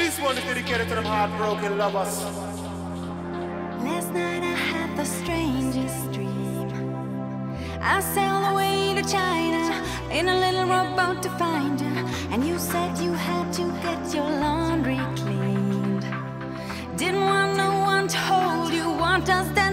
This one is dedicated to them heartbroken lovers. Last night I had the strangest dream. I sailed away to China in a little rowboat to find you. And you said you had to get your laundry cleaned. Didn't want no one to hold you, want us that.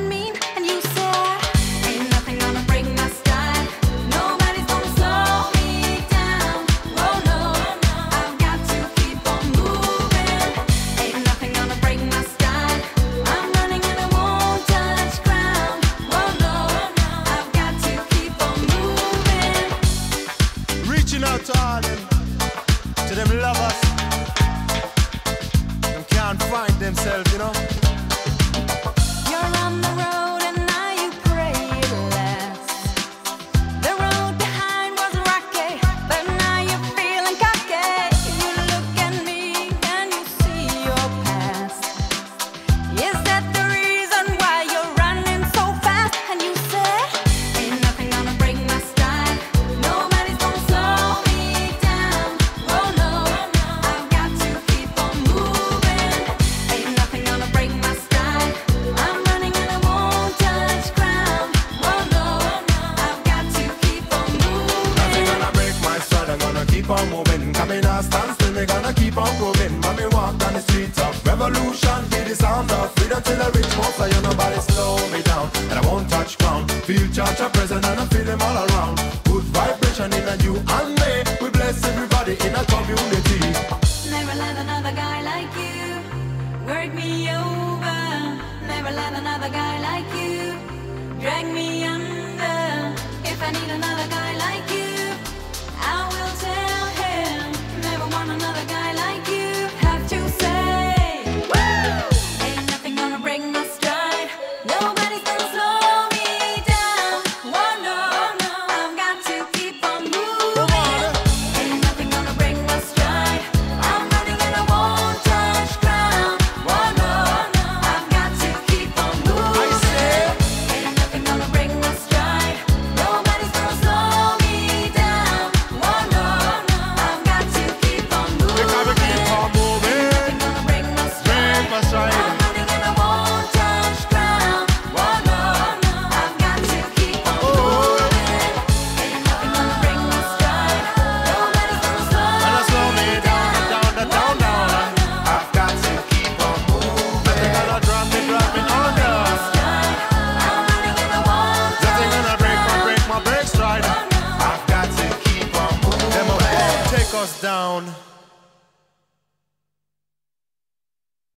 reaching out to all them, to them lovers. Them can't find themselves, you know. can't stand still, we gonna keep on going. Mommy walk down the streets of revolution, Be the sound of freedom till I reach home. So you nobody slow me down, and I won't touch ground. Feel church a present and I feel them all around. Good vibration in a you and me. We bless everybody in a community. Never let another guy like you work me over. Never let another guy like you. us down.